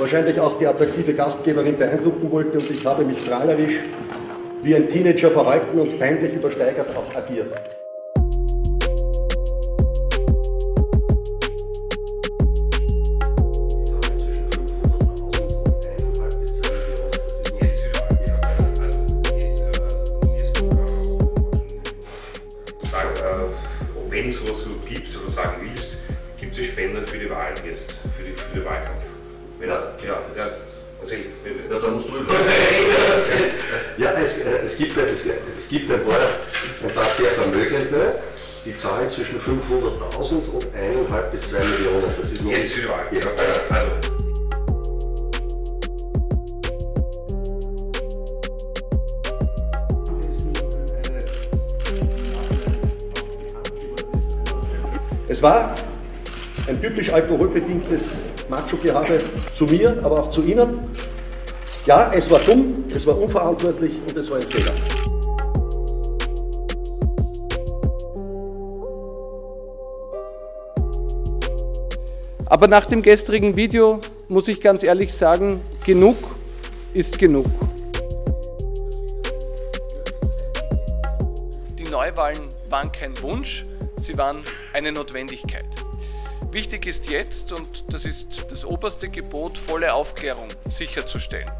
wahrscheinlich auch die attraktive Gastgeberin beeindrucken wollte und ich habe mich prahlerisch wie ein Teenager verhalten und peinlich übersteigert auch agiert. wenn es sowas so gibt oder sagen willst, gibt es Spenden für die Wahl jetzt, für, die, für den Wahlkampf. Ja, ja, ja. Erzähl. Ja, da musst du ja, es, äh, es, gibt, es, es gibt ein paar, ein paar sehr Vermögende, die zahlen zwischen 500.000 und 1,5 bis 2 Millionen. Das ist nur Jetzt Wahl. Ja, also. Es war ein typisch alkoholbedingtes Macho-Gehabe zu mir, aber auch zu Ihnen. Ja, es war dumm, es war unverantwortlich und es war ein Fehler. Aber nach dem gestrigen Video muss ich ganz ehrlich sagen, genug ist genug. Die Neuwahlen waren kein Wunsch, sie waren eine Notwendigkeit. Wichtig ist jetzt, und das ist das oberste Gebot, volle Aufklärung sicherzustellen.